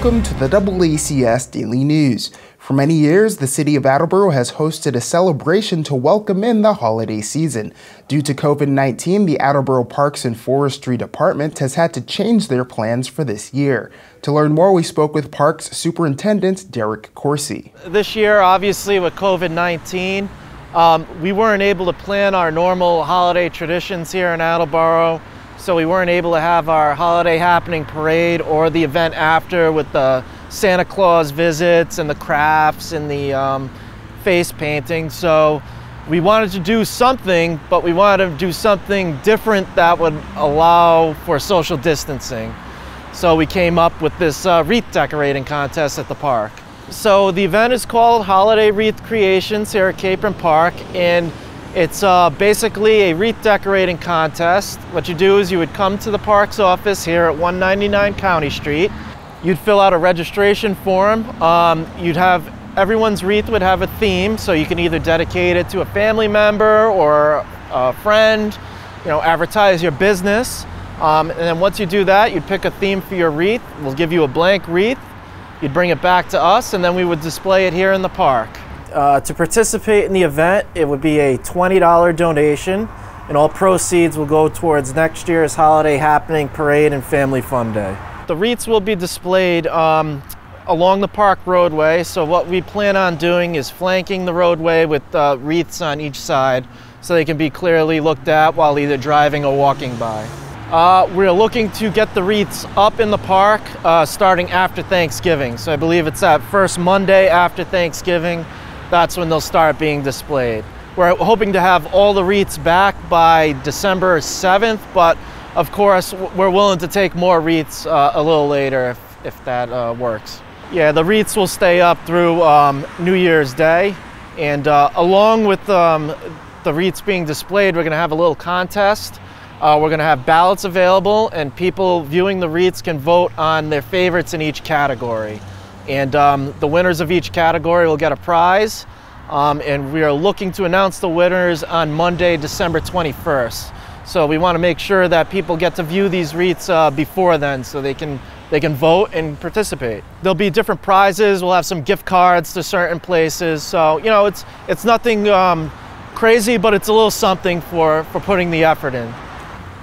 Welcome to the AACS Daily News. For many years, the city of Attleboro has hosted a celebration to welcome in the holiday season. Due to COVID 19, the Attleboro Parks and Forestry Department has had to change their plans for this year. To learn more, we spoke with Parks Superintendent Derek Corsi. This year, obviously, with COVID 19, um, we weren't able to plan our normal holiday traditions here in Attleboro so we weren't able to have our holiday happening parade or the event after with the Santa Claus visits and the crafts and the um, face painting. So we wanted to do something, but we wanted to do something different that would allow for social distancing. So we came up with this uh, wreath decorating contest at the park. So the event is called Holiday Wreath Creations here at Capron Park, and it's uh, basically a wreath decorating contest. What you do is you would come to the parks office here at 199 County Street. You'd fill out a registration form. Um, you'd have everyone's wreath would have a theme, so you can either dedicate it to a family member or a friend. You know, advertise your business. Um, and then once you do that, you'd pick a theme for your wreath. We'll give you a blank wreath. You'd bring it back to us, and then we would display it here in the park. Uh, to participate in the event, it would be a $20 donation, and all proceeds will go towards next year's holiday happening parade and family fun day. The wreaths will be displayed um, along the park roadway, so what we plan on doing is flanking the roadway with uh, wreaths on each side so they can be clearly looked at while either driving or walking by. Uh, we're looking to get the wreaths up in the park uh, starting after Thanksgiving. So I believe it's that first Monday after Thanksgiving that's when they'll start being displayed. We're hoping to have all the wreaths back by December 7th, but of course, we're willing to take more wreaths uh, a little later if, if that uh, works. Yeah, the wreaths will stay up through um, New Year's Day. And uh, along with um, the wreaths being displayed, we're going to have a little contest. Uh, we're going to have ballots available, and people viewing the wreaths can vote on their favorites in each category. And um, the winners of each category will get a prize. Um, and we are looking to announce the winners on Monday, December 21st. So we want to make sure that people get to view these wreaths uh, before then so they can they can vote and participate. There'll be different prizes. We'll have some gift cards to certain places. So you know, it's it's nothing um, crazy, but it's a little something for for putting the effort in.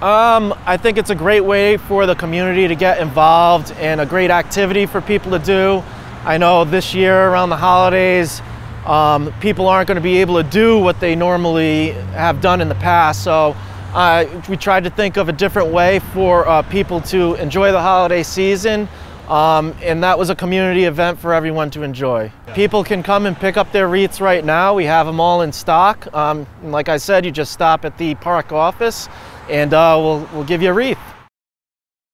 Um, I think it's a great way for the community to get involved and a great activity for people to do. I know this year around the holidays, um, people aren't going to be able to do what they normally have done in the past. So uh, we tried to think of a different way for uh, people to enjoy the holiday season. Um, and that was a community event for everyone to enjoy. People can come and pick up their wreaths right now. We have them all in stock. Um, like I said, you just stop at the park office and uh, we'll, we'll give you a wreath.